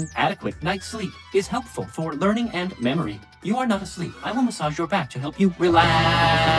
An adequate night's sleep is helpful for learning and memory. You are not asleep. I will massage your back to help you relax.